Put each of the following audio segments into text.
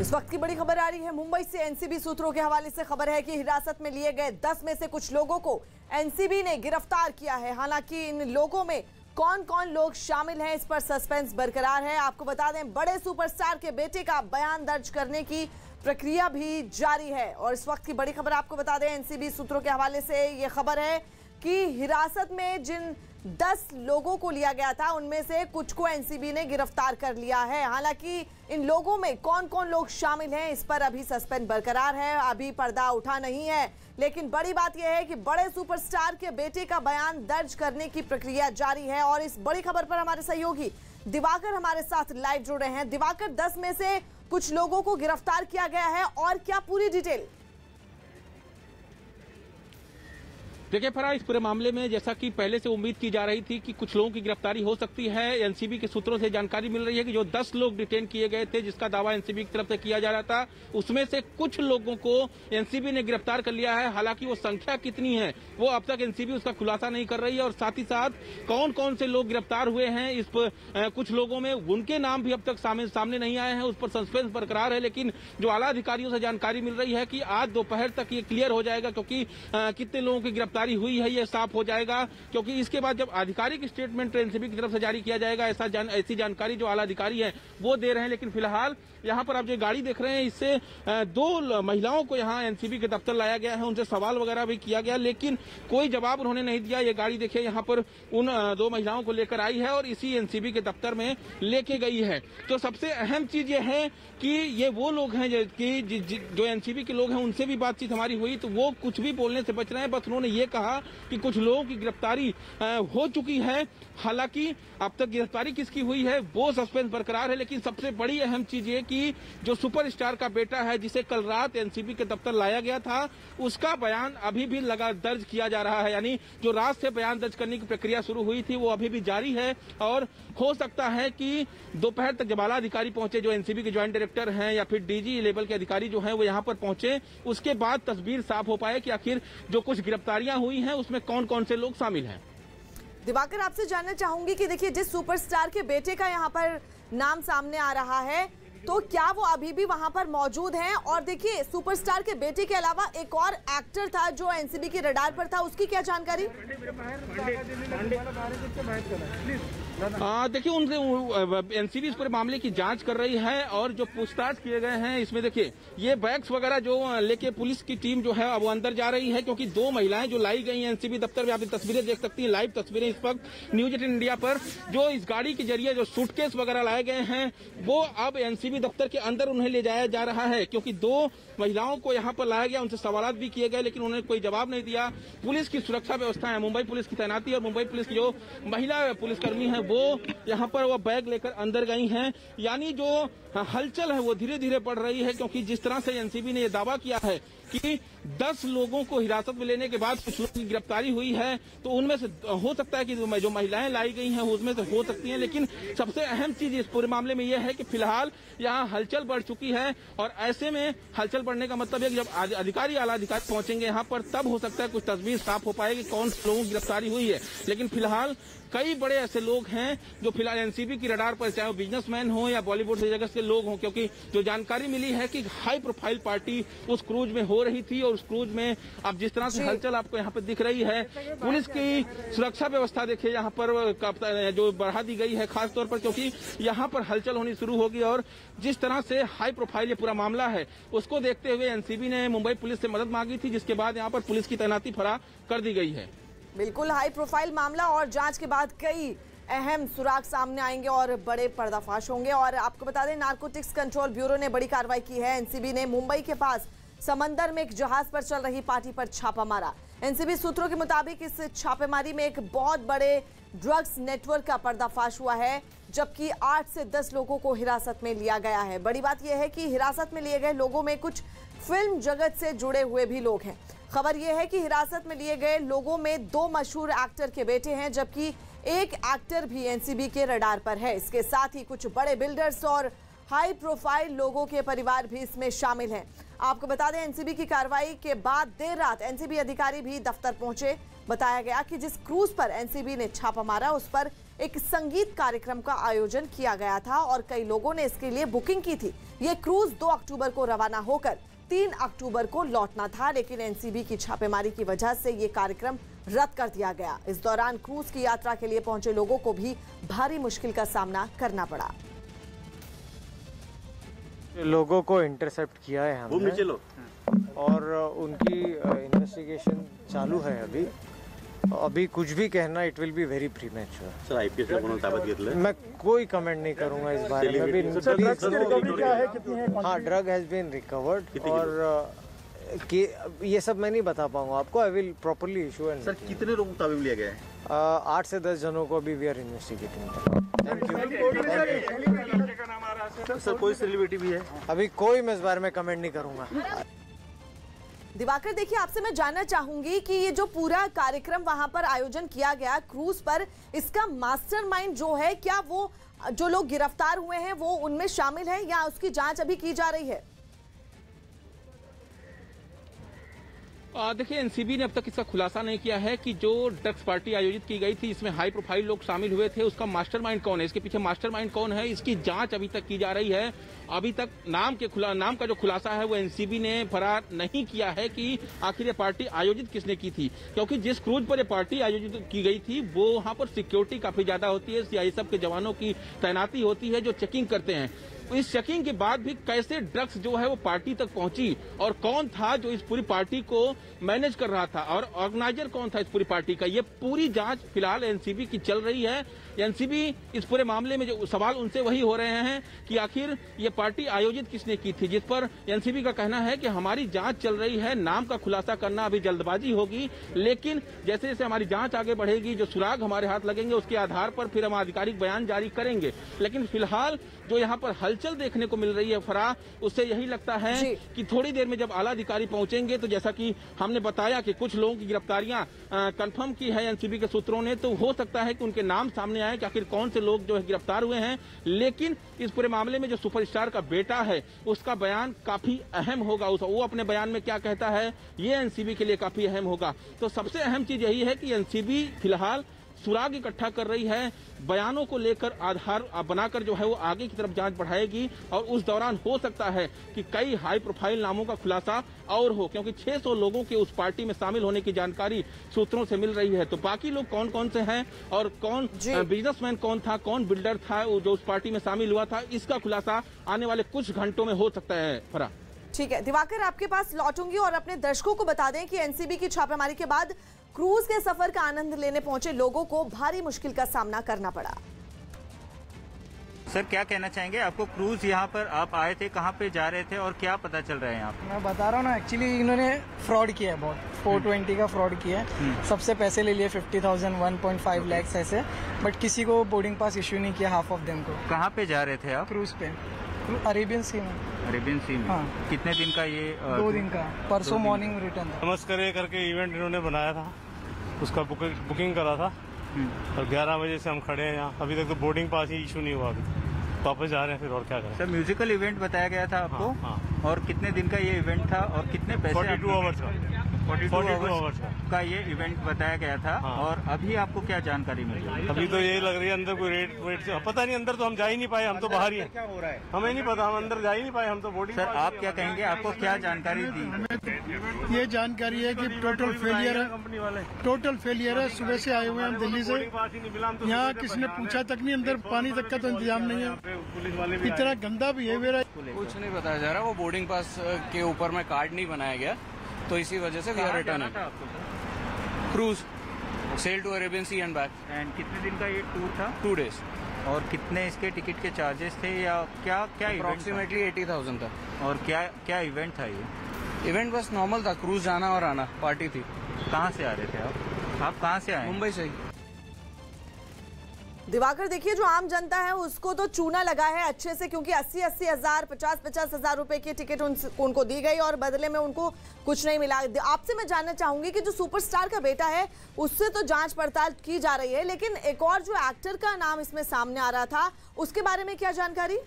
इस वक्त की बड़ी खबर आ रही है। मुंबई से एनसीबी सूत्रों के हवाले से खबर है कि हिरासत में लिए गए 10 में से कुछ लोगों को एनसीबी ने गिरफ़्तार किया है। हालाँकि इन लोगों में कौन कौन लोग शामिल हैं, इस पर सस्पेंस बरकरार है। आपको बता दें, बड़े सुपरस्टार के बेटे का बयान दर्ज करने की प्रक्रिया भी जारी है। और इस वक्त की बड़ी खबर आपको बता दें, एनसीबी सूत्रों के हवाले से ये खबर है कि हिरासत में जिन 10 लोगों को लिया गया था, उनमें से कुछ को एनसीबी ने गिरफ़्तार कर लिया है। हालाँकि इन लोगों में कौन कौन लोग शामिल हैं, इस पर अभी सस्पेंस बरकरार है, अभी पर्दा उठा नहीं है। लेकिन बड़ी बात यह है कि बड़े सुपरस्टार के बेटे का बयान दर्ज करने की प्रक्रिया जारी है और इस बड़ी खबर पर हमारे सहयोगी दिवाकर हमारे साथ लाइव जुड़ रहे हैं। दिवाकर, दस में से कुछ लोगों को गिरफ़्तार किया गया है और क्या पूरी डिटेल? देखिए फरा इस पूरे मामले में जैसा कि पहले से उम्मीद की जा रही थी कि कुछ लोगों की गिरफ्तारी हो सकती है, एनसीबी के सूत्रों से जानकारी मिल रही है कि जो 10 लोग डिटेन किए गए थे, जिसका दावा एनसीबी की तरफ़ से किया जा रहा था, उसमें से कुछ लोगों को एनसीबी ने गिरफ़्तार कर लिया है। हालाँकि वो संख्या कितनी है, वो अब तक एनसीबी उसका खुलासा नहीं कर रही है और साथ ही साथ कौन कौन से लोग गिरफ़्तार हुए हैं, इस पर कुछ लोगों में उनके नाम भी अब तक सामने सामने नहीं आए हैं, उस पर सस्पेंस बरकरार है, लेकिन जो आला अधिकारियों से जानकारी मिल रही है कि आज दोपहर तक ये क्लियर हो जाएगा, क्योंकि कितने लोगों की गिरफ्तारी गिरफ्तारी हुई है यह साफ़ हो जाएगा क्योंकि इसके बाद जब आधिकारिक स्टेटमेंट एनसीबी की तरफ़ से जारी किया जाएगा ऐसा जान, ऐसी जानकारी जो आला अधिकारी है वो दे रहे हैं लेकिन फ़िलहाल यहाँ पर आप जो गाड़ी देख रहे हैं इससे दो महिलाओं को यहाँ एनसीबी के दफ्तर लाया गया है उनसे सवाल वगैरह भी किया गया लेकिन कोई जवाब उन्होंने नहीं दिया ये गाड़ी देखिए यहाँ पर उन दो महिलाओं को लेकर आई है और इसी एनसीबी के दफ्तर में लेके गई है। तो सबसे अहम चीज़ ये है कि ये वो लोग हैं जो एनसीबी के लोग हैं उनसे भी बातचीत हमारी हुई तो वो कुछ भी बोलने से बच रहे हैं बस उन्होंने ये कहा कि कुछ लोगों की गिरफ्तारी हो चुकी है। हालाँकि अब तक गिरफ्तारी किसकी हुई है, वो सस्पेंस बरकरार है, लेकिन सबसे बड़ी अहम चीज़ ये कि जो सुपरस्टार का बेटा है, जिसे कल रात एनसीबी के दफ्तर लाया गया था, उसका बयान अभी भी लगा दर्ज किया जा रहा है। यानी जो रात से बयान दर्ज करने की प्रक्रिया शुरू हुई थी, वो अभी भी जारी है और हो सकता है कि दोपहर तक जबाला अधिकारी पहुँचे, जो एनसीबी के ज्वाइंट डायरेक्टर हैं या फिर डीजी लेवल के अधिकारी जो हैं, वो यहाँ पर पहुँचे। उसके बाद तस्वीर साफ़ हो पाए कि आखिर जो कुछ गिरफ्तारियाँ हुई हैं उसमें कौन कौन से लोग शामिल हैं दिवाकर आपसे जानना चाहूँगी कि देखिए जिस सुपरस्टार के बेटे का यहाँ पर नाम सामने आ रहा है तो क्या वो अभी भी वहाँ पर मौजूद हैं और देखिए सुपरस्टार के बेटे के अलावा एक और एक्टर था जो एनसीबी के रडार पर था उसकी क्या जानकारी देखिए, उनसे एनसीबी इस पूरे मामले की जाँच कर रही है और जो पूछताछ किए गए हैं, इसमें देखिए, ये बैग्स वगैरह जो लेके पुलिस की टीम जो है वो अंदर जा रही है क्योंकि दो महिलाएँ जो लाई गई हैं एनसीबी दफ्तर में, आप तस्वीरें देख सकती हैं, लाइव तस्वीरें इस वक्त न्यूज़ एटीन इंडिया पर, जो इस गाड़ी के ज़रिए जो सूटकेस वगैरह लाए गए हैं, वो अब एनसीबी दफ्तर के अंदर उन्हें ले जाया जा रहा है, क्योंकि दो महिलाओं को यहाँ पर लाया गया, उनसे सवाल भी किए गए, लेकिन उन्होंने कोई जवाब नहीं दिया। पुलिस की सुरक्षा व्यवस्था है मुंबई पुलिस की तैनाती और मुंबई पुलिस की जो महिला पुलिसकर्मी है वो यहाँ पर वो बैग लेकर अंदर गई हैं। यानी जो हलचल है वो धीरे धीरे बढ़ रही है, क्योंकि जिस तरह से एनसीबी ने ये दावा किया है कि 10 लोगों को हिरासत में लेने के बाद कुछ लोगों की गिरफ्तारी हुई है तो उनमें से हो सकता है कि जो महिलाएँ लाई गई हैं, उसमें से हो सकती हैं, लेकिन सबसे अहम चीज़ इस पूरे मामले में यह है कि फ़िलहाल यहाँ हलचल बढ़ चुकी है और ऐसे में हलचल बढ़ने का मतलब है कि जब अधिकारी, आला अधिकारी पहुँचेंगे यहाँ पर, तब हो सकता है कुछ तस्वीर साफ़ हो पाएगी कौन लोगों की गिरफ्तारी हुई है। लेकिन फ़िलहाल कई बड़े ऐसे लोग हैं जो फ़िलहाल एनसीबी की रडार पर, चाहे वो बिजनेसमैन हो या बॉलीवुड से जगह के लोग हों, क्योंकि जो जानकारी मिली है कि हाई प्रोफ़ाइल पार्टी उस क्रूज में हो रही थी और उस क्रूज में अब जिस तरह से हलचल आपको यहाँ पर दिख रही है पुलिस की सुरक्षा व्यवस्था देखिए यहाँ पर जो बढ़ा दी गई है खासतौर पर क्योंकि यहाँ पर हलचल होनी शुरू होगी और जिस तरह से हाई प्रोफ़ाइल ये पूरा मामला है उसको देखते हुए एनसीबी ने मुंबई पुलिस से मदद मांगी थी जिसके बाद यहाँ पर पुलिस की तैनाती फरा कर दी गई है। बिल्कुल हाई प्रोफ़ाइल मामला और जाँच के बाद कई अहम सुराग सामने आएँगे और बड़े पर्दाफाश होंगे। और आपको बता दें नार्कोटिक्स कंट्रोल ब्यूरो ने बड़ी कार्रवाई की है। एनसीबी ने मुंबई के पास समंदर में एक जहाज़ पर चल रही पार्टी पर छापा मारा। एनसीबी सूत्रों के मुताबिक इस छापेमारी में एक बहुत बड़े ड्रग्स नेटवर्क का पर्दाफाश हुआ है, जबकि आठ से दस लोगों को हिरासत में लिया गया है। बड़ी बात यह है कि हिरासत में लिए गए लोगों में कुछ फ़िल्म जगत से जुड़े हुए भी लोग हैं। खबर यह है कि हिरासत में लिए गए लोगों में दो मशहूर एक्टर के बेटे हैं, जबकि एक एक्टर भी एनसीबी के रडार पर है। इसके साथ ही कुछ बड़े बिल्डर्स और हाई प्रोफ़ाइल लोगों के परिवार भी इसमें शामिल हैं। आपको बता दें, एनसीबी की कार्रवाई के बाद देर रात एनसीबी अधिकारी भी दफ्तर पहुँचे। बताया गया कि जिस क्रूज पर एनसीबी ने छापा मारा, उस पर एक संगीत कार्यक्रम का आयोजन किया गया था और कई लोगों ने इसके लिए बुकिंग की थी। ये क्रूज 2 अक्टूबर को रवाना होकर 3 अक्टूबर को लौटना था, लेकिन एनसीबी की छापेमारी की वजह से ये कार्यक्रम रद्द कर दिया गया। इस दौरान क्रूज की यात्रा के लिए पहुँचे लोगों को भी भारी मुश्किल का सामना करना पड़ा। लोगों को इंटरसेप्ट किया है हमने। चलो और उनकी इन्वेस्टिगेशन चालू है अभी। अभी कुछ भी कहना it will be very pre sir IPS कोणाला ताब्यात घेतलंय मैं कोई कमेंट नहीं करूँगा इस बारे में। अभी हाँ? ड्रग हैज़ बीन रिकवर्ड और कि ये सब मैं नहीं बता पाऊँगा आपको। I will properly issue and sir कितने लोगों को ताबे लिया गया है? आठ से दस जनों को अभी we are investigating thank you sir कोई सेलिब्रिटी भी है। अभी कोई मैं इस बारे में कमेंट नहीं करूँगा। दिवाकर देखिए आपसे मैं जानना चाहूँगी कि ये जो पूरा कार्यक्रम वहाँ पर आयोजन किया गया क्रूज पर इसका मास्टरमाइंड जो है क्या वो जो लोग गिरफ़्तार हुए हैं वो उनमें शामिल है या उसकी जाँच अभी की जा रही है? देखिए, एनसीबी ने अब तक इसका खुलासा नहीं किया है कि जो ड्रग्स पार्टी आयोजित की गई थी, इसमें हाई प्रोफ़ाइल लोग शामिल हुए थे, उसका मास्टरमाइंड कौन है? इसके पीछे मास्टरमाइंड कौन है? इसकी जाँच अभी तक की जा रही है। अभी तक नाम के खुला, नाम का जो खुलासा है, वो एनसीबी ने फरार नहीं किया है कि आखिर ये पार्टी आयोजित किसने की थी। क्योंकि जिस क्रूज पर ये पार्टी आयोजित की गई थी, वो वहाँ पर सिक्योरिटी काफ़ी ज़्यादा होती है। सीआईएसएफ के जवानों की तैनाती होती है, जो चेकिंग करते हैं। इस चेकिंग के बाद भी कैसे ड्रग्स जो है वो पार्टी तक पहुँची? और कौन था जो इस पूरी पार्टी को मैनेज कर रहा था? और ऑर्गेनाइजर कौन था इस पूरी पार्टी का? ये पूरी जाँच फ़िलहाल एनसीबी की चल रही है। एनसीबी इस पूरे मामले में जो सवाल उनसे वही हो रहे हैं कि आखिर ये पार्टी आयोजित किसने की थी जिस पर एनसीबी का कहना है कि हमारी जाँच चल रही है नाम का खुलासा करना अभी जल्दबाजी होगी लेकिन जैसे जैसे हमारी जाँच आगे बढ़ेगी जो सुराग हमारे हाथ लगेंगे उसके आधार पर फिर हम आधिकारिक बयान जारी करेंगे लेकिन फ़िलहाल जो यहाँ पर हलचल देखने को मिल रही है फरा उससे यही लगता है। कि थोड़ी देर में जब आला अधिकारी पहुँचेंगे तो जैसा कि हमने बताया कि कुछ लोगों की गिरफ्तारियाँ कंफर्म की है एनसीबी के सूत्रों ने तो हो सकता है कि उनके नाम सामने आए कि आखिर कौन से लोग जो है गिरफ़्तार हुए हैं। लेकिन इस पूरे मामले में जो सुपरस्टार का बेटा है, उसका बयान काफ़ी अहम होगा। उस, वो अपने बयान में क्या कहता है, ये एनसीबी के लिए काफ़ी अहम होगा। तो सबसे अहम चीज़ यही है कि एनसीबी फ़िलहाल सुराग इकट्ठा कर रही है। बयानों को लेकर आधार बनाकर जो है वो आगे की तरफ़ जाँच बढ़ाएगी और उस दौरान हो सकता है कि कई हाई प्रोफ़ाइल नामों का खुलासा और हो क्योंकि 600 लोगों के उस पार्टी में शामिल होने की जानकारी सूत्रों से मिल रही है। तो बाकी लोग कौन कौन से हैं और कौन। बिजनेसमैन कौन था कौन बिल्डर था वो जो उस पार्टी में शामिल हुआ था इसका खुलासा आने वाले कुछ घंटों में हो सकता है। फरा। ठीक है दिवाकर आपके पास लौटूँगी और अपने दर्शकों को बता दें कि एनसीबी की छापेमारी के बाद क्रूज के सफ़र का आनंद लेने पहुँचे लोगों को भारी मुश्किल का सामना करना पड़ा। सर क्या कहना चाहेंगे? आपको क्रूज यहाँ पर आप आए थे कहाँ पे जा रहे थे और क्या पता चल रहा है यहाँ मैं बता रहा हूँ ना एक्चुअली इन्होंने फ्रॉड किया है बहुत। 420 का फ्रॉड किया है। सबसे पैसे ले लिए 50,000 1.5 लैक्स ऐसे। बट किसी को बोर्डिंग पास इश्यू नहीं किया हाफ़ ऑफ़ देम को। कहाँ पे जा रहे थे आप? क्रूज पे। अरेबियन सी में। अरेबियन सी में। हाँ। कितने दिन का ये दो दिन का। परसों मॉर्निंग रिटर्न नमस्कार करके इवेंट इन्होंने बनाया था। उसका बुकिंग बुकिंग करा था। और 11 बजे से हम खड़े हैं यहाँ। अभी तक तो बोर्डिंग पास ही इशू नहीं हुआ अभी। वापस जा रहे हैं फिर और क्या करें। सर म्यूजिकल इवेंट बताया गया था आपको? हाँ, हाँ। और कितने दिन का ये इवेंट था और कितने पैसे 42 आपने- आवर्स का। 42 42 आवर्स आवर्स का। का ये इवेंट बताया गया था हाँ। और अभी आपको क्या जानकारी मिली? अभी तो यही लग रही है अंदर कोई रेट वेट से पता नहीं अंदर तो हम जा ही नहीं पाए हम तो बाहर ही क्या हो रहा है? हमें नहीं पता हम अंदर जा ही नहीं पाए हम तो बोर्डिंग सर आप क्या कहेंगे? आपको क्या जानकारी दी? ये जानकारी है कि टोटल फेलियर है। कंपनी वाले। टोटल फेलियर है सुबह से आए हुए हैं हम दिल्ली से। ही तो यहाँ किसी ने पूछा तक नहीं अंदर पानी तक का तो इंतज़ाम नहीं है। पुलिस वाले भी इतना गंदा बिहेवियर है। कुछ नहीं बताया जा रहा वो बोर्डिंग पास के ऊपर में कार्ड नहीं बनाया गया तो इसी वजह से we are return cruise. Sail to Arabian Sea and back. And कितने दिन का ये टूर था? टू डेज़ और कितने इसके टिकट के चार्जेस थे या क्या क्या अप्रॉक्सीमेटली एटी थाउज़ेंड था। और क्या क्या इवेंट था ये? इवेंट बस नॉर्मल था क्रूज जाना और आना पार्टी थी। कहाँ से आ रहे थे आप? आप कहाँ से आए? मुंबई से ही। दिवाकर देखिए जो आम जनता है उसको तो चूना लगा है अच्छे से क्योंकि अस्सी अस्सी हज़ार पचास पचास हज़ार रुपए की टिकट उन, उनको दी गई और बदले में उनको कुछ नहीं मिला। आपसे मैं जानना चाहूँगी कि जो सुपरस्टार का बेटा है उससे तो जाँच पड़ताल की जा रही है लेकिन एक और जो एक्टर का नाम इसमें सामने आ रहा था उसके बारे में क्या जानकारी?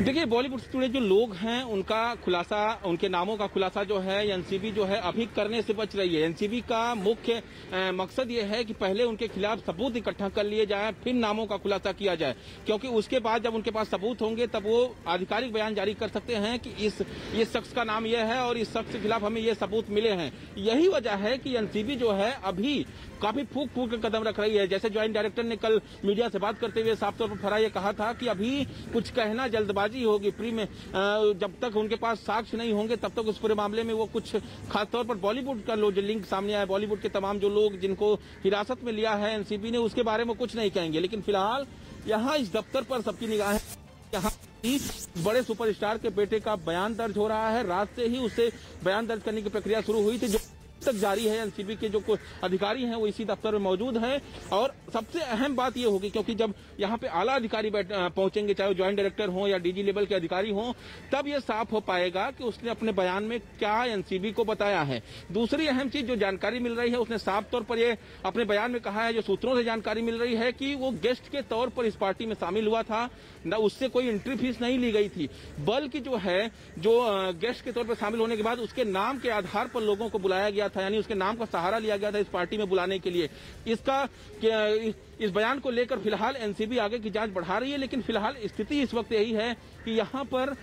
देखिए बॉलीवुड से जुड़े जो लोग हैं, उनका खुलासा, उनके नामों का खुलासा जो है एनसीबी जो है, अभी करने से बच रही है। एनसीबी का मुख्य मकसद ये है कि पहले उनके खिलाफ सबूत इकट्ठा कर लिए जाए, फिर नामों का खुलासा किया जाए। क्योंकि उसके बाद जब उनके पास सबूत होंगे, तब वो आधिकारिक बयान जारी कर सकते हैं कि इस, ये शख्स का नाम यह है और इस शख्स के खिलाफ हमें ये सबूत मिले हैं। यही वजह है कि एनसीबी जो है, अभी काफ़ी फूक फूक के कदम रख रही है। जैसे ज्वाइंट डायरेक्टर ने कल मीडिया से बात करते हुए साफ़ तौर पर फरा ये कहा था कि अभी कुछ कहना जल्दबाजी होगी। प्री में जब तक उनके पास साक्ष्य नहीं होंगे, तब तक उस पूरे मामले में वो कुछ खासतौर पर बॉलीवुड का जो लिंक सामने आया बॉलीवुड के तमाम जो लोग जिनको हिरासत में लिया है एनसीबी ने, उसके बारे में कुछ नहीं कहेंगे। लेकिन फ़िलहाल यहाँ इस दफ्तर पर सबकी निगाहें यहाँ ही बड़े सुपरस्टार के बेटे का बयान दर्ज हो रहा है। रात से ही उसे बयान दर्ज करने की प्रक्रिया शुरू हुई थी, जो तक जारी है एनसीबी के जो अधिकारी हैं, वो इसी दफ्तर में मौजूद हैं। और सबसे अहम बात ये होगी, क्योंकि जब यहाँ पे आला अधिकारी पहुँचेंगे, चाहे वो ज्वाइंट डायरेक्टर हो या डीजी लेवल के अधिकारी हों, तब ये साफ़ हो पाएगा कि उसने अपने बयान में क्या एनसीबी को बताया है। दूसरी अहम चीज़ जो जानकारी मिल रही है, उसने साफ़ तौर पर ये अपने बयान में कहा है, जो सूत्रों से जानकारी मिल रही है कि वो गेस्ट के तौर पर इस पार्टी में शामिल हुआ था। न उससे कोई एंट्री फ़ीस नहीं ली गई थी। बल्कि जो है, जो गेस्ट के तौर पर शामिल होने के बाद उसके नाम के आधार पर लोगों को बुलाया गया था, यानी उसके नाम का सहारा लिया गया था इस पार्टी में बुलाने के लिए। इसका इस बयान को लेकर फ़िलहाल एनसीबी आगे की जाँच बढ़ा रही है, लेकिन फ़िलहाल स्थिति इस वक्त यही है कि यहाँ पर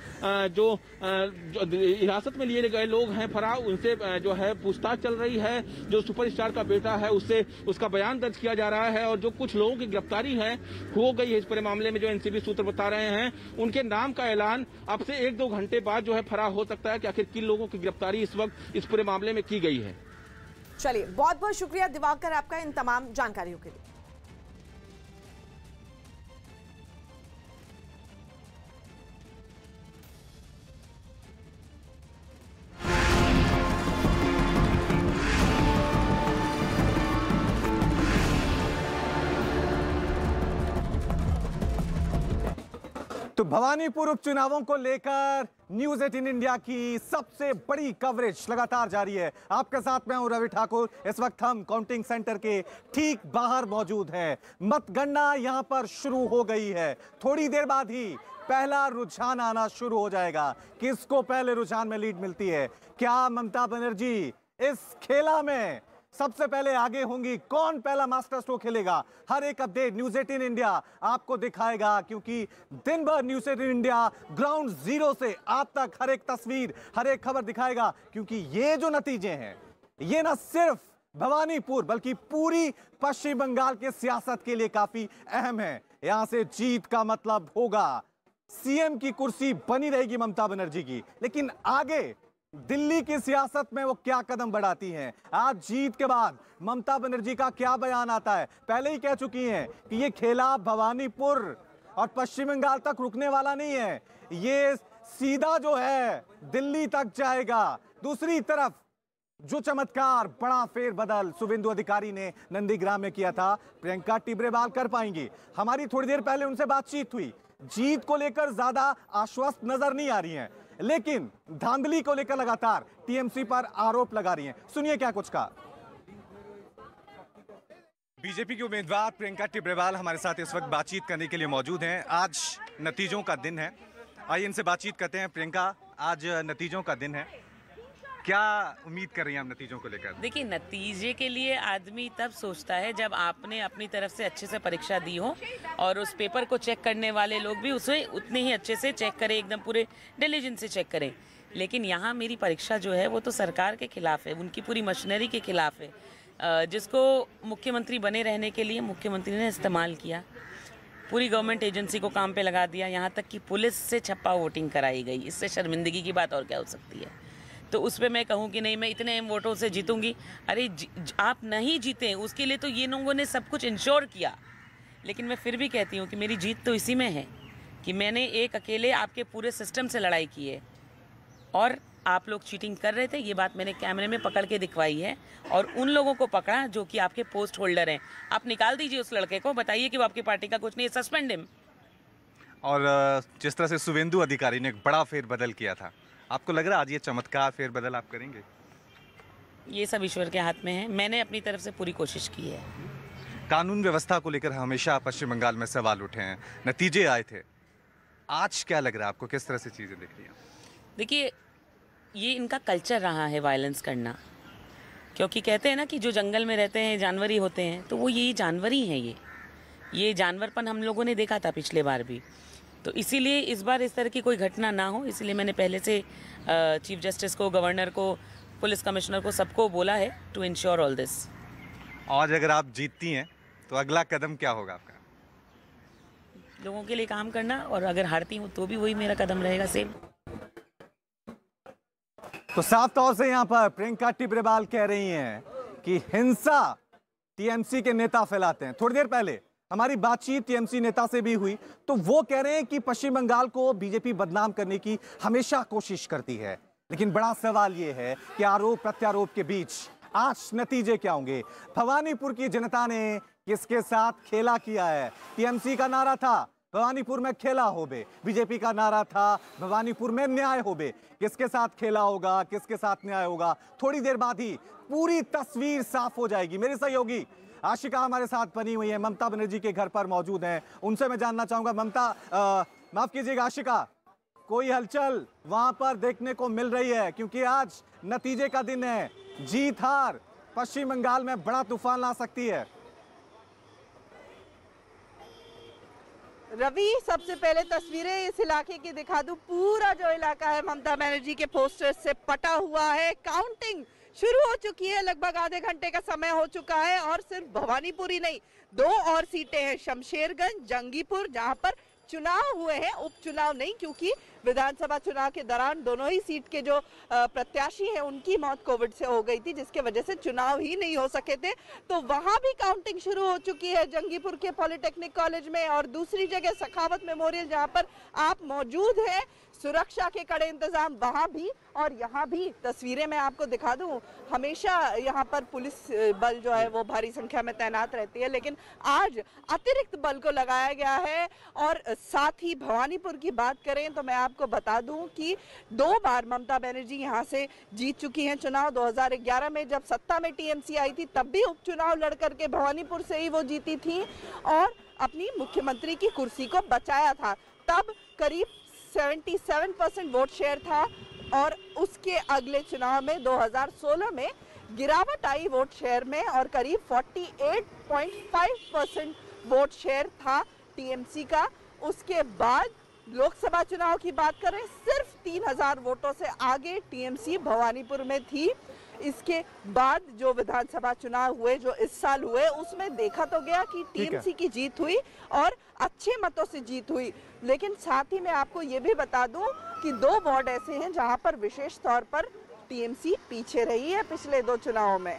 जो हिरासत में लिए गए लोग हैं, फरार, उनसे जो है पूछताछ चल रही है। जो सुपरस्टार का बेटा है, उससे, उसका बयान दर्ज किया जा रहा है और जो कुछ लोगों की गिरफ्तारी है, हो गई है इस पूरे मामले में, जो एनसीबी सूत्र बता रहे हैं। उनके नाम का ऐलान अब से एक दो घंटे बाद जो है फरार हो सकता है कि आखिर किन लोगों की गिरफ्तारी इस वक्त इस पूरे मामले में की गई है। चलिए बहुत बहुत शुक्रिया दिवाकर आपका इन तमाम जानकारियों के लिए। तो भवानीपुर उपचुनावों को लेकर न्यूज़ 18 इंडिया की सबसे बड़ी कवरेज लगातार जारी है। आपके साथ मैं हूँ रवि ठाकुर। इस वक्त हम काउंटिंग सेंटर के ठीक बाहर मौजूद हैं। मतगणना यहाँ पर शुरू हो गई है। थोड़ी देर बाद ही पहला रुझान आना शुरू हो जाएगा। किसको पहले रुझान में लीड मिलती है? क्या ममता बनर्जी इस खेला में सबसे पहले आगे होंगी कौन पहला मास्टर स्ट्रोक खेलेगा? हर एक अपडेट न्यूज़ 18 इंडिया आपको दिखाएगा, क्योंकि दिन भर न्यूज़ 18 इंडिया ग्राउंड ज़ीरो से आप तक हर एक तस्वीर, हर एक खबर दिखाएगा, क्योंकि ये जो नतीजे हैं, ये ना सिर्फ़ भवानीपुर, बल्कि पूरी पश्चिम बंगाल के सियासत के लिए काफ़ी अहम है। यहाँ से जीत का मतलब होगा। सीएम की कुर्सी बनी रहेगी ममता बनर्जी की, लेकिन आगे दिल्ली की सियासत में वो क्या कदम बढ़ाती हैं? आज जीत के बाद ममता बनर्जी का क्या बयान आता है? पहले ही कह चुकी हैं कि ये खेला भवानीपुर और पश्चिम बंगाल तक रुकने वाला नहीं है। ये सीधा जो है, दिल्ली तक जाएगा। दूसरी तरफ़, जो चमत्कार, बड़ा फेरबदल शुभेंदु अधिकारी ने नंदीग्राम में किया था, प्रियंका टिब्रेवाल कर पाएँगी। हमारी थोड़ी देर पहले उनसे बातचीत हुई। जीत को लेकर ज़्यादा आश्वस्त नज़र नहीं आ रही हैं। लेकिन धांधली को लेकर लगातार टीएमसी पर आरोप लगा रही है। सुनिए क्या कुछ कहा बीजेपी की उम्मीदवार प्रियंका टिब्रेवाल हमारे साथ इस वक्त बातचीत करने के लिए मौजूद हैं। आज नतीजों का दिन है। आइए इनसे बातचीत करते हैं। प्रियंका, आज नतीजों का दिन है। क्या उम्मीद कर रही हैं आप नतीजों को लेकर? देखिए, नतीजे के लिए आदमी तब सोचता है जब आपने अपनी तरफ़ से अच्छे से परीक्षा दी हो और उस पेपर को चेक करने वाले लोग भी उसे उतने ही अच्छे से चेक करें, एकदम पूरे डिलीजेंस से चेक करें। लेकिन यहाँ मेरी परीक्षा जो है वो तो सरकार के खिलाफ है, उनकी पूरी मशीनरी के खिलाफ है। जिसको मुख्यमंत्री बने रहने के लिए मुख्यमंत्री ने इस्तेमाल किया, पूरी गवर्नमेंट एजेंसी को काम पे लगा दिया, यहाँ तक कि पुलिस से छप्पा वोटिंग कराई गई। इससे शर्मिंदगी की बात और क्या हो सकती है? तो उस पर मैं कहूँ कि नहीं मैं इतने वोटों से जीतूँगी। अरे जी, आप नहीं जीते उसके लिए तो ये लोगों ने सब कुछ इंश्योर किया। लेकिन मैं फिर भी कहती हूँ कि मेरी जीत तो इसी में है कि मैंने एक अकेले आपके पूरे सिस्टम से लड़ाई की है। और आप लोग चीटिंग कर रहे थे ये बात मैंने कैमरे में पकड़ के दिखवाई है। और उन लोगों को पकड़ा जो कि आपके पोस्ट होल्डर हैं। आप निकाल दीजिए उस लड़के को बताइए कि वो आपकी पार्टी का कुछ नहीं है सस्पेंड हिम और जिस तरह से शुभेंदु अधिकारी ने एक बड़ा फेरबदल किया था आपको लग रहा है आज ये चमत्कार फेरबदल आप करेंगे? ये सब ईश्वर के हाथ में है। मैंने अपनी तरफ़ से पूरी कोशिश की है। कानून व्यवस्था को लेकर हमेशा पश्चिम बंगाल में सवाल उठे हैं नतीजे आए थे। आज क्या लग रहा है आपको? किस तरह से चीज़ें दिख रही हैं? देखिए ये इनका कल्चर रहा है वायलेंस करना। क्योंकि कहते हैं ना कि जो जंगल में रहते हैं जानवर ही होते हैं तो वो यही जानवर ही हैं ये। ये जानवरपन हम लोगों ने देखा था पिछले बार भी। तो इसीलिए इस बार इस तरह की कोई घटना ना हो इसलिए मैंने पहले से चीफ जस्टिस को गवर्नर को पुलिस कमिश्नर को सबको बोला है टू इंश्योर ऑल दिस आज अगर आप जीतती हैं तो अगला कदम क्या होगा आपका? लोगों के लिए काम करना और अगर हारती हूँ तो भी वही मेरा कदम रहेगा सेम तो साफ़ तौर से यहाँ पर प्रियंका टिब्रेवाल कह रही हैं कि हिंसा टीएमसी के नेता फैलाते हैं। थोड़ी देर पहले हमारी बातचीत टीएमसी नेता से भी हुई तो वो कह रहे हैं कि पश्चिम बंगाल को बीजेपी बदनाम करने की हमेशा कोशिश करती है। लेकिन बड़ा सवाल यह है कि आरोप प्रत्यारोप के बीच आज नतीजे क्या होंगे? भवानीपुर की जनता ने किसके साथ खेला किया है? टीएमसी का नारा था, भवानीपुर में खेला होबे। बीजेपी का नारा था, भवानीपुर में न्याय होबे। किसके साथ खेला होगा, किसके साथ न्याय होगा? थोड़ी देर बाद ही पूरी तस्वीर साफ़ हो जाएगी। मेरे सहयोगी आशिका हमारे साथ बनी हुई है, ममता बनर्जी के घर पर मौजूद हैं। उनसे मैं जानना चाहूँगा, ममता माफ़ कीजिएगा आशिका, कोई हलचल वहाँ पर देखने को मिल रही है? क्योंकि आज नतीजे का दिन है। जीत हार पश्चिम बंगाल में बड़ा तूफ़ान ला सकती है। रवि, सबसे पहले तस्वीरें इस इलाके की दिखा दूँ। पूरा जो इलाका है ममता बनर्जी के पोस्टर से पटा हुआ है। काउंटिंग शुरू हो चुकी है, लगभग आधे घंटे का समय हो चुका है और सिर्फ़ भवानीपुर नहीं, दो और सीटें हैं, शमशेरगंज, जंगीपुर, जहाँ पर चुनाव हुए हैं, उपचुनाव नहीं, क्योंकि विधानसभा चुनाव के दौरान दोनों ही सीट के जो प्रत्याशी हैं, उनकी मौत कोविड से हो गई थी, जिसके वजह से चुनाव ही नहीं हो सके थे। तो वहाँ भी काउंटिंग शुरू हो चुकी है, जंगीपुर के पॉलिटेक्निक कॉलेज में और दूसरी जगह सखावत मेमोरियल जहाँ पर आप मौजूद हैं। सुरक्षा के कड़े इंतज़ाम वहाँ भी और यहाँ भी। तस्वीरें मैं आपको दिखा दूँ। हमेशा यहाँ पर पुलिस बल जो है वो भारी संख्या में तैनात रहती है, लेकिन आज अतिरिक्त बल को लगाया गया है और साथ ही भवानीपुर की बात करें तो मैं आपको बता दूँ कि दो बार ममता बनर्जी यहाँ से जीत चुकी हैं चुनाव 2011 में। जब सत्ता में टीएमसी आई थी, तब भी उपचुनाव लड़ करके भवानीपुर से ही वो जीती थी और अपनी मुख्यमंत्री की कुर्सी को बचाया था। तब करीब 77 परसेंट वोट शेयर था और उसके अगले चुनाव में 2016 में गिरावट आई वोट शेयर में और करीब 48.5 परसेंट वोट शेयर था टीएमसी का। उसके बाद लोकसभा चुनाव की बात करें, सिर्फ़ 3000 वोटों से आगे टीएमसी भवानीपुर में थी। इसके बाद जो विधानसभा चुनाव हुए जो इस साल हुए उसमें देखा तो गया कि टीएमसी की जीत हुई और अच्छे मतों से जीत हुई। लेकिन साथ ही मैं आपको ये भी बता दूँ कि दो वार्ड ऐसे हैं जहाँ पर विशेष तौर पर टीएमसी पीछे रही है पिछले दो चुनावों में।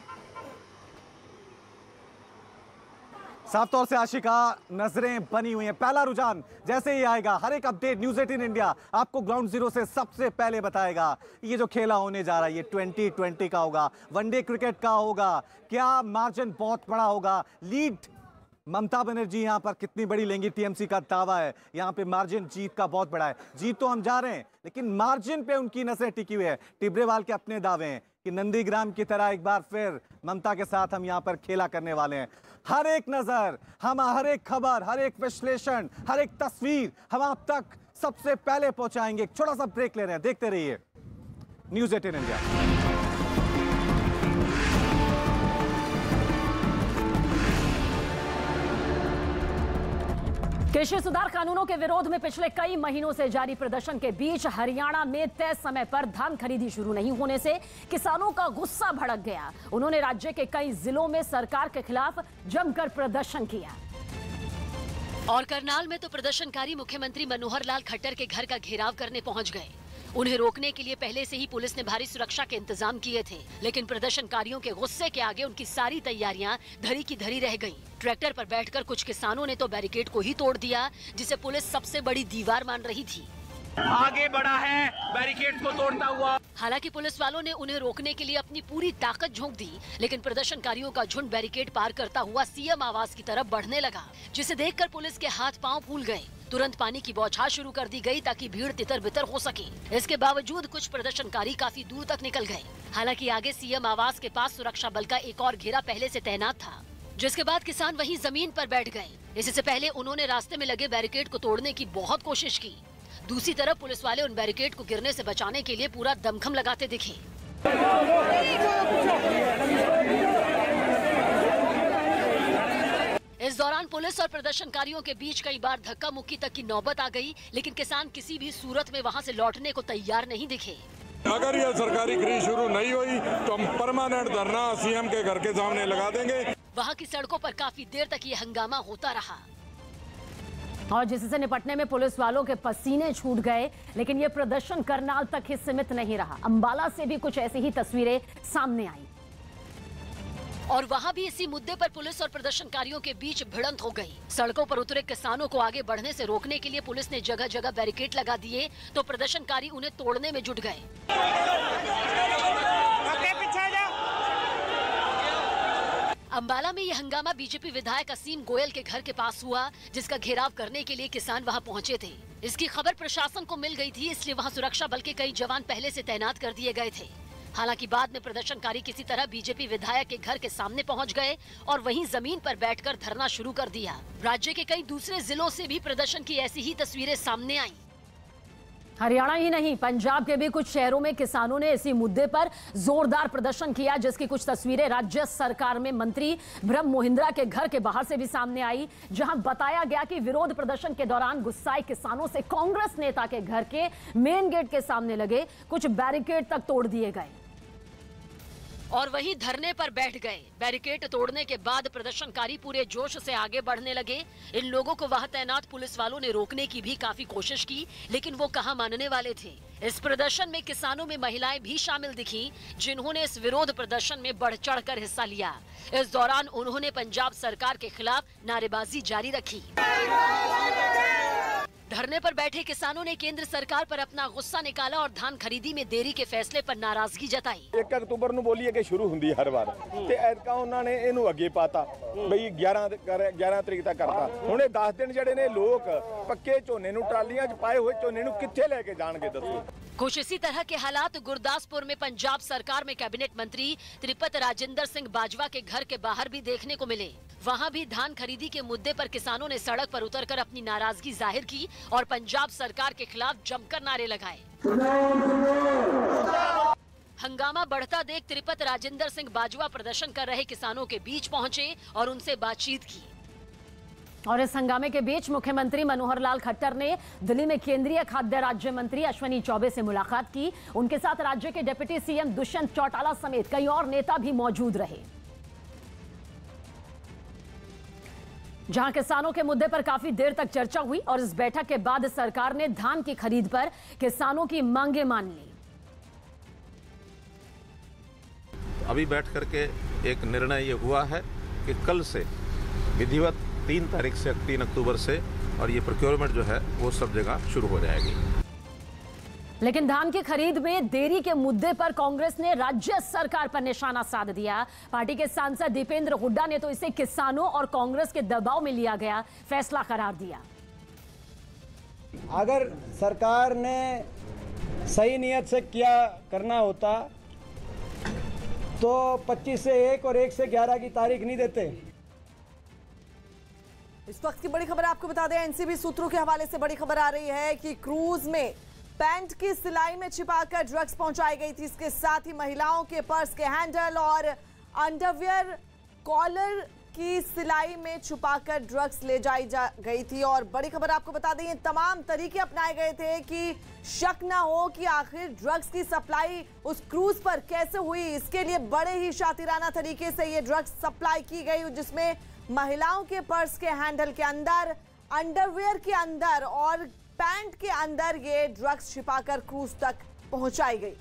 साफ़ तौर से आशिका, नज़रें बनी हुई हैं। पहला रुझान जैसे ही आएगा, हर एक अपडेट न्यूज़ 18 इंडिया आपको ग्राउंड ज़ीरो से सबसे पहले बताएगा। ये जो खेला होने जा रहा है, ये 2020 का होगा, वनडे क्रिकेट का होगा, क्या मार्जिन बहुत बड़ा होगा। लीड ममता बनर्जी यहाँ पर कितनी बड़ी लेंगी, टीएमसी का दावा है। यहाँ पे मार्जिन जीत का बहुत बड़ा है। जीत तो हम जा रहे हैं, लेकिन मार्जिन पे उनकी नज़रें टिकी हुई है। टिब्रेवाल के अपने दावे हैं कि नंदीग्राम की तरह एक बार फिर ममता के साथ हम यहाँ पर खेला करने वाले हैं। हर एक नज़र, हम हर एक खबर, हर एक विश्लेषण, हर एक तस्वीर हम आप तक सबसे पहले पहुंचाएँगे। एक छोटा सा ब्रेक ले रहे हैं, देखते रहिए। न्यूज़ एटीन इंडिया कृषि सुधार कानूनों के विरोध में पिछले कई महीनों से जारी प्रदर्शन के बीच हरियाणा में तय समय पर धान खरीदी शुरू नहीं होने से किसानों का गुस्सा भड़क गया। उन्होंने राज्य के कई जिलों में सरकार के खिलाफ जमकर प्रदर्शन किया। और करनाल में तो प्रदर्शनकारी मुख्यमंत्री मनोहर लाल खट्टर के घर का घेराव करने पहुँच गए। उन्हें रोकने के लिए पहले से ही पुलिस ने भारी सुरक्षा के इंतज़ाम किए थे, लेकिन प्रदर्शनकारियों के गुस्से के आगे उनकी सारी तैयारियाँ धरी की धरी रह गईं। ट्रैक्टर पर बैठकर कुछ किसानों ने तो बैरिकेड को ही तोड़ दिया, जिसे पुलिस सबसे बड़ी दीवार मान रही थी आगे बढ़ा है बैरिकेड को तोड़ता हुआ। हालाँकि पुलिस वालों ने उन्हें रोकने के लिए अपनी पूरी ताकत झोंक दी, लेकिन प्रदर्शनकारियों का झुंड बैरिकेड पार करता हुआ सीएम आवास की तरफ़ बढ़ने लगा, जिसे देखकर पुलिस के हाथ पाँव फूल गए। तुरंत पानी की बौछार शुरू कर दी गई ताकि भीड़ तितर बितर हो सके। इसके बावजूद कुछ प्रदर्शनकारी काफ़ी दूर तक निकल गए। हालाँकि आगे सीएम आवास के पास सुरक्षा बल का एक और घेरा पहले से तैनात था, जिसके बाद किसान वहीं ज़मीन पर बैठ गए। इससे पहले उन्होंने रास्ते में लगे बैरिकेड को तोड़ने की बहुत कोशिश की। दूसरी तरफ़ पुलिस वाले उन बैरिकेड को गिरने से बचाने के लिए पूरा दमखम लगाते दिखे। इस दौरान पुलिस और प्रदर्शनकारियों के बीच कई बार धक्का मुक्की तक की नौबत आ गई लेकिन किसान किसी भी सूरत में वहाँ से लौटने को तैयार नहीं दिखे। अगर यह सरकारी खरीद शुरू नहीं हुई तो हम परमानेंट धरना सीएम के घर के सामने लगा देंगे। वहाँ की सड़कों पर काफ़ी देर तक ये हंगामा होता रहा। और जिससे निपटने में पुलिस वालों के पसीने छूट गए, लेकिन ये प्रदर्शन करनाल तक ही सीमित नहीं रहा। अंबाला से भी कुछ ऐसी ही तस्वीरें सामने आई। और वहाँ भी इसी मुद्दे पर पुलिस और प्रदर्शनकारियों के बीच भिड़ंत हो गई। सड़कों पर उतरे किसानों को आगे बढ़ने से रोकने के लिए पुलिस ने जगह जगह बैरिकेड लगा दिए तो प्रदर्शनकारी उन्हें तोड़ने में जुट गए। अंबाला में यह हंगामा बीजेपी विधायक असीम गोयल के घर के पास हुआ, जिसका घेराव करने के लिए किसान वहाँ पहुँचे थे। इसकी खबर प्रशासन को मिल गई थी, इसलिए वहाँ सुरक्षा बल के कई जवान पहले से तैनात कर दिए गए थे। हालाँकि बाद में प्रदर्शनकारी किसी तरह बीजेपी विधायक के घर के सामने पहुँच गए और वहीं ज़मीन पर बैठकर धरना शुरू कर दिया। राज्य के कई दूसरे जिलों से भी प्रदर्शन की ऐसी ही तस्वीरें सामने आईं। हरियाणा ही नहीं, पंजाब के भी कुछ शहरों में किसानों ने इसी मुद्दे पर जोरदार प्रदर्शन किया, जिसकी कुछ तस्वीरें राज्य सरकार में मंत्री ब्रह्म मोहिंद्रा के घर के बाहर से भी सामने आई, जहाँ बताया गया कि विरोध प्रदर्शन के दौरान गुस्साए किसानों से कांग्रेस नेता के घर के मेन गेट के सामने लगे, कुछ बैरिकेड तक तोड़ दिए गए। और वहीं धरने पर बैठ गए। बैरिकेड तोड़ने के बाद प्रदर्शनकारी पूरे जोश से आगे बढ़ने लगे। इन लोगों को वहाँ तैनात पुलिस वालों ने रोकने की भी काफ़ी कोशिश की, लेकिन वो कहाँ मानने वाले थे? इस प्रदर्शन में किसानों में महिलाएँ भी शामिल दिखी, जिन्होंने इस विरोध प्रदर्शन में बढ़ चढ़ कर हिस्सा लिया। इस दौरान उन्होंने पंजाब सरकार के खिलाफ नारेबाजी जारी रखी। धरने पर बैठे किसानों ने केंद्र सरकार पर अपना गुस्सा निकाला और धान खरीदी में देरी के फैसले पर नाराजगी जताई 1 ਅਕਤੂਬਰ ਨੂੰ ਬੋਲੀ ਅੱਗੇ ਸ਼ੁਰੂ ਹੁੰਦੀ ਹਰ ਵਾਰ ਤੇ ਐਤਕਾਂ ਉਹਨਾਂ ਨੇ ਇਹਨੂੰ ਅੱਗੇ ਪਾਤਾ ਬਈ 11 ਕਰ- 11 ਤਰੀਕ ਤੱਕ ਕਰਤਾ ਹੁਣ ਇਹ 10 ਦਿਨ ਜਿਹੜੇ ਨੇ ਲੋਕ ਪੱਕੇ ਝੋਨੇ ਨੂੰ ਟਰਾਲੀਆਂ 'ਚ ਪਾਏ ਹੋਏ ਝੋਨੇ ਨੂੰ ਕਿੱਥੇ ਲੈ ਕੇ ਜਾਣਗੇ ਦੱਸੋ कुछ इसी तरह के हालात गुरदासपुर में पंजाब सरकार में कैबिनेट मंत्री त्रिपत राजेंद्र सिंह बाजवा के घर के बाहर भी देखने को मिले वहां भी धान खरीदी के मुद्दे पर किसानों ने सड़क पर उतरकर अपनी नाराजगी जाहिर की और पंजाब सरकार के खिलाफ जमकर नारे लगाए। हंगामा बढ़ता देख त्रिपत राजेंद्र सिंह बाजवा प्रदर्शन कर रहे किसानों के बीच पहुँचे और उनसे बातचीत की। और इस हंगामे के बीच मुख्यमंत्री मनोहर लाल खट्टर ने दिल्ली में केंद्रीय खाद्य राज्य मंत्री अश्वनी चौबे से मुलाकात की। उनके साथ राज्य के डिप्टी सीएम दुष्यंत चौटाला समेत कई और नेता भी मौजूद रहे। जहाँ किसानों के मुद्दे पर काफ़ी देर तक चर्चा हुई और इस बैठक के बाद सरकार ने धान की खरीद पर किसानों की मांगे मान ली। अभी बैठ करके एक निर्णय ये हुआ है कि कल से विधिवत तीन तारीख से, तीन अक्टूबर से और ये प्रोक्योरमेंट जो है वो सब जगह शुरू हो जाएगी। लेकिन धान की खरीद में देरी के मुद्दे पर कांग्रेस ने राज्य सरकार पर निशाना साध दिया। पार्टी के सांसद दीपेंद्र हुड्डा ने तो इसे किसानों और कांग्रेस के दबाव में लिया गया फैसला करार दिया। अगर सरकार ने सही नियत से किया करना होता तो 25 से एक और एक से 11 की तारीख नहीं देते। इस वक्त की बड़ी खबर आपको बता दें एनसीबी सूत्रों के हवाले से बड़ी खबर आ रही है कि क्रूज में पैंट की सिलाई में छिपाकर ड्रग्स पहुंचाई गई थी। इसके साथ ही महिलाओं के पर्स के हैंडल और अंडरवियर कॉलर की सिलाई में छुपाकर ड्रग्स ले जाई जा गई थी। और बड़ी खबर आपको बता दें, ये तमाम तरीके अपनाए गए थे कि शक ना हो कि आखिर ड्रग्स की सप्लाई उस क्रूज पर कैसे हुई। इसके लिए बड़े ही शातिराना तरीके से ये ड्रग्स सप्लाई की गई, जिसमें महिलाओं के पर्स के हैंडल के अंदर, अंडरवेयर के अंदर और पैंट के अंदर ये ड्रग्स छिपाकर क्रूज तक पहुंचाई गई।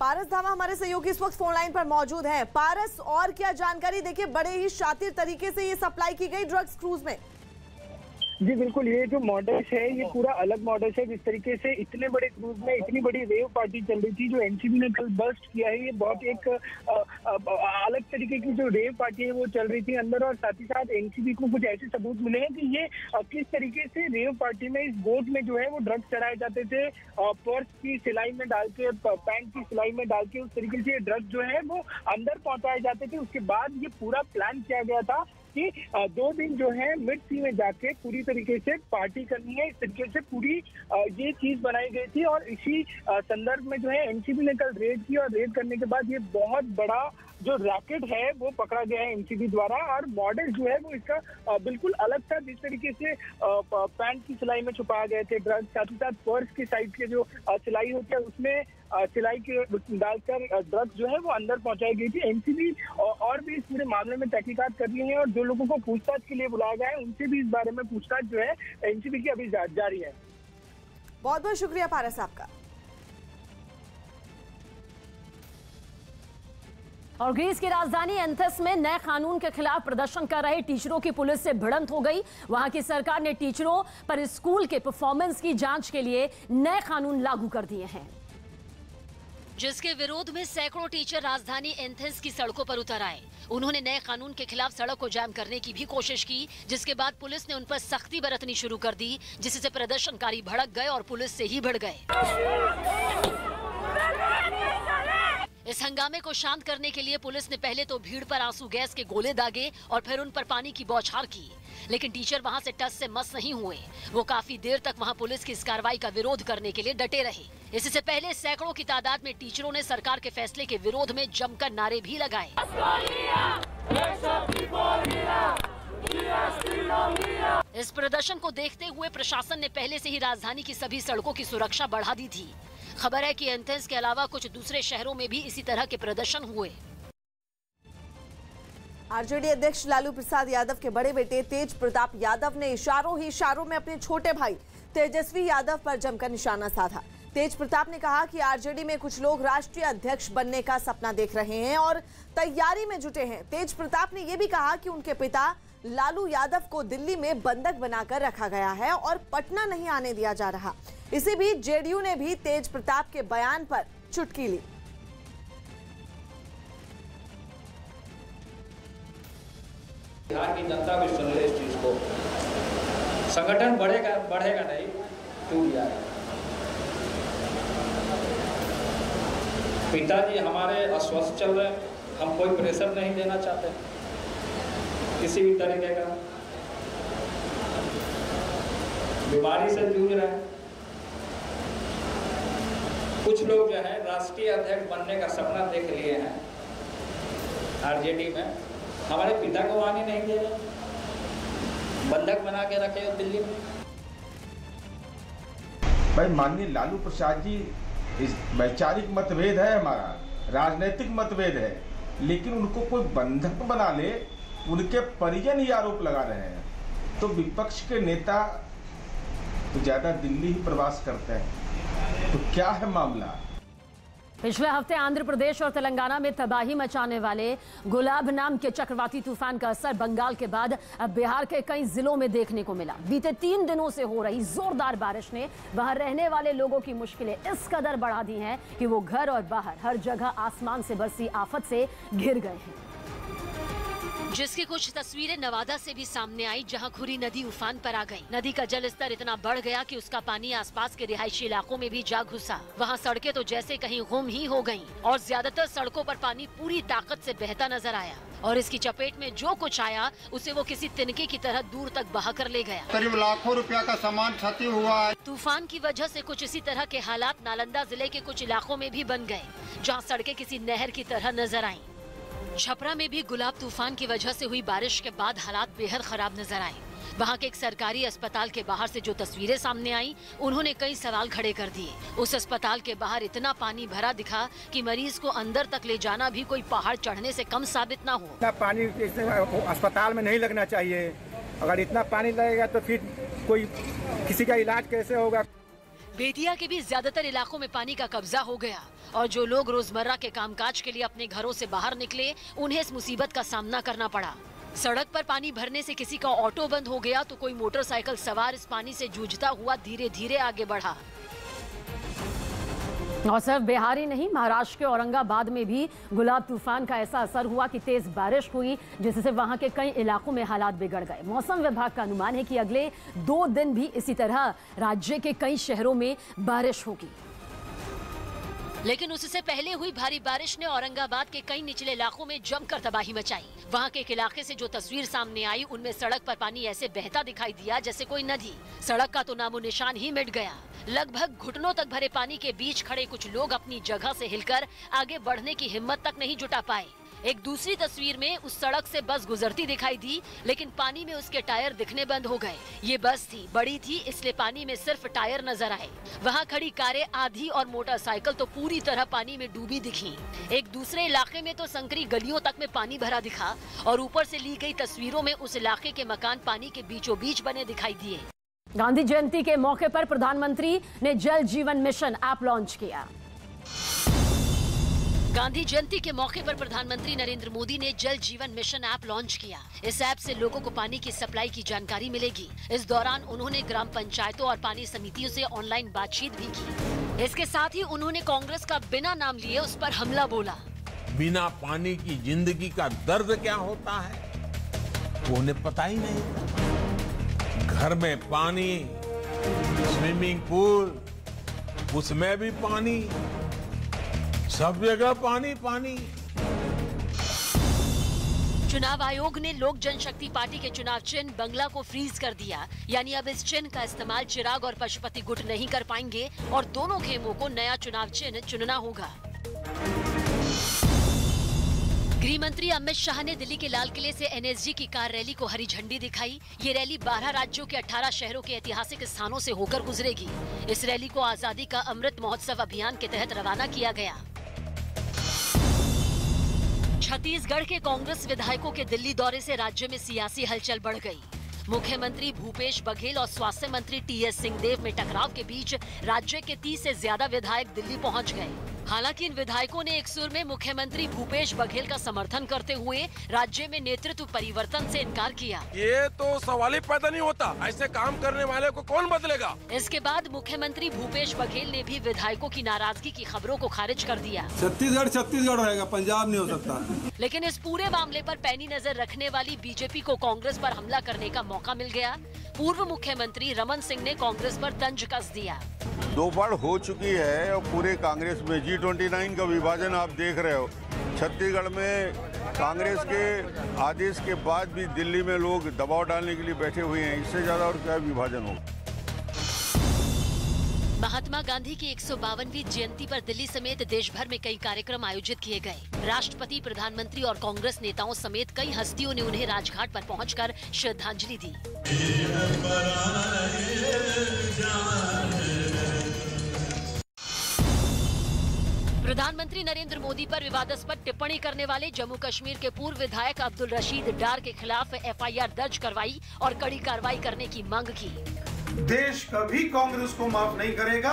पारस धामा हमारे सहयोगी इस वक्त फ़ोन लाइन पर मौजूद हैं। पारस, और क्या जानकारी? देखिए, बड़े ही शातिर तरीके से ये सप्लाई की गई ड्रग्स क्रूज में। जी, बिल्कुल, ये जो मॉडल्स है, ये पूरा अलग मॉडल्स है, जिस तरीके से इतने बड़े क्रूज में इतनी बड़ी रेव पार्टी चल रही थी, जो एनसीबी ने कल बस्ट किया है, ये बहुत एक अलग तरीके की जो रेव पार्टी है, वो चल रही थी अंदर, और साथ ही साथ एनसीबी को कुछ ऐसे सबूत मिले हैं कि ये किस तरीके से रेव पार्टी में इस बोट में जो है, वो ड्रग्स चढ़ाए जाते थे पर्स की सिलाई में डाल के पैंट की सिलाई में डाल के, उस तरीके से ये ड्रग्स जो है, वो अंदर पहुँचाए जाते थे। उसके बाद ये पूरा प्लान किया गया था कि दो दिन जो है मिड सी में जाके पूरी तरीके से पार्टी करनी है। इस तरीके से पूरी ये चीज़ बनाई गई थी और इसी संदर्भ में जो है एनसीबी ने कल रेड की और रेड करने के बाद ये बहुत बड़ा जो रैकेट है वो पकड़ा गया है एनसीबी द्वारा और मॉडल जो है वो इसका बिल्कुल अलग था जिस तरीके से पैंट की सिलाई में छुपाए गए थे। ड्रग्स, साथ ही साथ पर्स की साइड के जो सिलाई होती है उसमें सिलाई के डालकर ड्रग्स जो है वो अंदर पहुंचाई गई थी। एनसीबी और भी इस पूरे मामले में तहकीकात कर रही है और जो लोगों को पूछताछ के लिए बुलाया गया है उनसे भी इस बारे में पूछताछ जो है एनसीबी की अभी जारी है। बहुत बहुत शुक्रिया पारस आपका। और ग्रीस की राजधानी एंथस में नए कानून के खिलाफ प्रदर्शन कर रहे टीचरों की पुलिस से भिड़ंत हो गई। वहाँ की सरकार ने टीचरों पर स्कूल के परफॉर्मेंस की जाँच के लिए नए कानून लागू कर दिए हैं। जिसके विरोध में सैकड़ों टीचर राजधानी एंथेंस की सड़कों पर उतर आए। उन्होंने नए कानून के खिलाफ सड़क को जाम करने की भी कोशिश की, जिसके बाद पुलिस ने उन पर सख्ती बरतनी शुरू कर दी, जिससे प्रदर्शनकारी भड़क गए और पुलिस से ही भिड़ गए। इस हंगामे को शांत करने के लिए पुलिस ने पहले तो भीड़ पर आँसू गैस के गोले दागे और फिर उन पर पानी की बौछार की। लेकिन टीचर वहाँ से टस से मस नहीं हुए। वो काफ़ी देर तक वहाँ पुलिस की इस कार्रवाई का विरोध करने के लिए डटे रहे। इससे पहले सैकड़ों की तादाद में टीचरों ने सरकार के फैसले के विरोध में जमकर नारे भी लगाए। इस प्रदर्शन को देखते हुए प्रशासन ने पहले से ही राजधानी की सभी सड़कों की सुरक्षा बढ़ा दी थी। खबर है कि एंथेंस के अलावा कुछ दूसरे शहरों में भी इसी तरह के प्रदर्शन हुए। आरजेडी अध्यक्ष लालू प्रसाद यादव के बड़े बेटे तेज प्रताप यादव ने इशारों ही इशारों में अपने छोटे भाई तेजस्वी यादव पर जमकर निशाना साधा। तेज प्रताप ने कहा कि आरजेडी में कुछ लोग राष्ट्रीय अध्यक्ष बनने का सपना देख रहे हैं और तैयारी में जुटे हैं। तेज प्रताप ने यह भी कहा कि उनके पिता लालू यादव को दिल्ली में बंधक बनाकर रखा गया है और पटना नहीं आने दिया जा रहा। इसी बीच जेडीयू ने भी तेज प्रताप के बयान पर चुटकी ली। बिहार की जनता भी सुन ले इस चीज़ को। संगठन बढ़ेगा बढ़ेगा नहीं टूट जाएगा पिताजी हमारे अस्वस्थ चल रहे हैं, हम कोई प्रेशर नहीं देना चाहते। किसी भी तरीके का। बीमारी से जूझ रहे हैं। कुछ लोग जो है राष्ट्रीय अध्यक्ष बनने का सपना देख लिए हैं। आरजेडी में। हमारे पिता को आने नहीं दे रहे बंधक बना के रखे हो दिल्ली में। भाई, माननीय लालू प्रसाद जी, इस वैचारिक मतभेद है हमारा, राजनीतिक मतभेद है, लेकिन उनको कोई बंधक बना ले, उनके परिजन ही आरोप लगा रहे हैं। तो विपक्ष के नेता तो ज़्यादा दिल्ली ही प्रवास करते हैं। तो क्या है मामला? पिछले हफ़्ते आंध्र प्रदेश और तेलंगाना में तबाही मचाने वाले गुलाब नाम के चक्रवाती तूफ़ान का असर बंगाल के बाद अब बिहार के कई जिलों में देखने को मिला। बीते तीन दिनों से हो रही जोरदार बारिश ने वहाँ रहने वाले लोगों की मुश्किलें इस कदर बढ़ा दी हैं कि वो घर और बाहर, हर जगह आसमान से बरसी आफत से घिर गए हैं। जिसकी कुछ तस्वीरें नवादा से भी सामने आई जहाँ खुरी नदी उफान पर आ गई। नदी का जल स्तर इतना बढ़ गया कि उसका पानी आसपास के रिहायशी इलाकों में भी जा घुसा। वहाँ सड़कें तो जैसे कहीं गुम ही हो गईं और ज़्यादातर सड़कों पर पानी पूरी ताकत से बहता नज़र आया। और इसकी चपेट में जो कुछ आया उसे वो किसी तिनके की तरह दूर तक बहा कर ले गया। करीब लाखों रुपया का सामान क्षति हुआ है। तूफ़ान की वजह से कुछ इसी तरह के हालात नालंदा ज़िले के कुछ इलाकों में भी बन गए जहाँ सड़कें किसी नहर की तरह नज़र आईं। छपरा में भी गुलाब तूफ़ान की वजह से हुई बारिश के बाद हालात बेहद खराब नज़र आए। वहाँ के एक सरकारी अस्पताल के बाहर से जो तस्वीरें सामने आई, उन्होंने कई सवाल खड़े कर दिए। उस अस्पताल के बाहर इतना पानी भरा दिखा कि मरीज़ को अंदर तक ले जाना भी कोई पहाड़ चढ़ने से कम साबित ना हो। इतना पानी अस्पताल में नहीं लगना चाहिए। अगर इतना पानी लगेगा तो फिर कोई किसी का इलाज कैसे होगा? बेतिया के भी ज़्यादातर इलाकों में पानी का कब्जा हो गया। और जो लोग रोज़मर्रा के कामकाज के लिए अपने घरों से बाहर निकले, उन्हें इस मुसीबत का सामना करना पड़ा। सड़क पर पानी भरने से किसी का ऑटो बंद हो गया तो कोई मोटरसाइकिल सवार इस पानी से जूझता हुआ धीरे धीरे आगे बढ़ा। और सिर्फ़ बिहार ही नहीं, महाराष्ट्र के औरंगाबाद में भी गुलाब तूफ़ान का ऐसा असर हुआ कि तेज बारिश हुई, जिससे वहाँ के कई इलाकों में हालात बिगड़ गए। मौसम विभाग का अनुमान है कि अगले दो दिन भी इसी तरह राज्य के कई शहरों में बारिश होगी। लेकिन उससे पहले हुई भारी बारिश ने औरंगाबाद के कई निचले इलाकों में जमकर तबाही मचाई। वहाँ के एक इलाके से जो तस्वीर सामने आई, उनमें सड़क पर पानी ऐसे बहता दिखाई दिया जैसे कोई नदी। सड़क का तो नामो निशान ही मिट गया। लगभग घुटनों तक भरे पानी के बीच खड़े कुछ लोग अपनी जगह से हिलकर आगे बढ़ने की हिम्मत तक नहीं जुटा पाए। एक दूसरी तस्वीर में उस सड़क से बस गुजरती दिखाई दी, लेकिन पानी में उसके टायर दिखने बंद हो गए। ये बस थी, बड़ी थी, इसलिए पानी में सिर्फ़ टायर नज़र आए। वहाँ खड़ी कारें आधी और मोटरसाइकिल तो पूरी तरह पानी में डूबी दिखी। एक दूसरे इलाके में तो संकरी गलियों तक में पानी भरा दिखा, और ऊपर से ली गई तस्वीरों में उस इलाके के मकान पानी के बीचों बीच बने दिखाई दिए। गांधी जयंती के मौके पर प्रधानमंत्री ने जल जीवन मिशन ऐप लॉन्च किया। गांधी जयंती के मौके पर प्रधानमंत्री नरेंद्र मोदी ने जल जीवन मिशन ऐप लॉन्च किया। इस ऐप से लोगों को पानी की सप्लाई की जानकारी मिलेगी। इस दौरान उन्होंने ग्राम पंचायतों और पानी समितियों से ऑनलाइन बातचीत भी की। इसके साथ ही उन्होंने कांग्रेस का बिना नाम लिए उस पर हमला बोला। बिना पानी की ज़िंदगी का दर्द क्या होता है? उन्हें पता ही नहीं। घर में पानी, स्विमिंग पूल, उसमें भी पानी। सब जगह पानी पानी। चुनाव आयोग ने लोक जनशक्ति पार्टी के चुनाव चिन्ह बंगला को फ्रीज कर दिया। यानी अब इस चिन्ह का इस्तेमाल चिराग और पशुपति गुट नहीं कर पाएँगे और दोनों खेमों को नया चुनाव चिन्ह चुनना होगा। गृह मंत्री अमित शाह ने दिल्ली के लाल किले से एनएसजी की कार रैली को हरी झंडी दिखाई। ये रैली 12 राज्यों के 18 शहरों के ऐतिहासिक स्थानों से होकर गुजरेगी। इस रैली को आज़ादी का अमृत महोत्सव अभियान के तहत रवाना किया गया। छत्तीसगढ़ के कांग्रेस विधायकों के दिल्ली दौरे से राज्य में सियासी हलचल बढ़ गई। मुख्यमंत्री भूपेश बघेल और स्वास्थ्य मंत्री टी एस सिंहदेव में टकराव के बीच राज्य के 30 से ज़्यादा विधायक दिल्ली पहुँच गए। हालाँकि इन विधायकों ने एक सुर में मुख्यमंत्री भूपेश बघेल का समर्थन करते हुए राज्य में नेतृत्व परिवर्तन से इनकार किया। ये तो सवाल ही पैदा नहीं होता। ऐसे काम करने वाले को कौन बदलेगा? इसके बाद मुख्यमंत्री भूपेश बघेल ने भी विधायकों की नाराज़गी की खबरों को खारिज कर दिया। छत्तीसगढ़ छत्तीसगढ़ रहेगा पंजाब नहीं हो सकता। लेकिन इस पूरे मामले आरोप पैनी नज़र रखने वाली बीजेपी को कांग्रेस आरोप हमला करने का मौका मिल गया। पूर्व मुख्यमंत्री रमन सिंह ने कांग्रेस पर तंज कस दिया। दो बार हो चुकी है और पूरे कांग्रेस में जी ट्वेंटी नाइन का विभाजन आप देख रहे हो। छत्तीसगढ़ में कांग्रेस के आदेश के बाद भी दिल्ली में लोग दबाव डालने के लिए बैठे हुए हैं। इससे ज़्यादा और क्या विभाजन होगा? महात्मा गांधी की एक जयंती पर दिल्ली समेत देश भर में कई कार्यक्रम आयोजित किए गए। राष्ट्रपति, प्रधानमंत्री और कांग्रेस नेताओं समेत कई हस्तियों ने उन्हें राजघाट पर पहुंचकर श्रद्धांजलि दी। प्रधानमंत्री नरेंद्र मोदी पर विवादास्पद टिप्पणी करने वाले जम्मू कश्मीर के पूर्व विधायक अब्दुल रशीद डार के खिलाफ एफआईआर दर्ज करवाई और कड़ी कार्रवाई करने की मांग की। देश कभी कांग्रेस को माफ़ नहीं करेगा।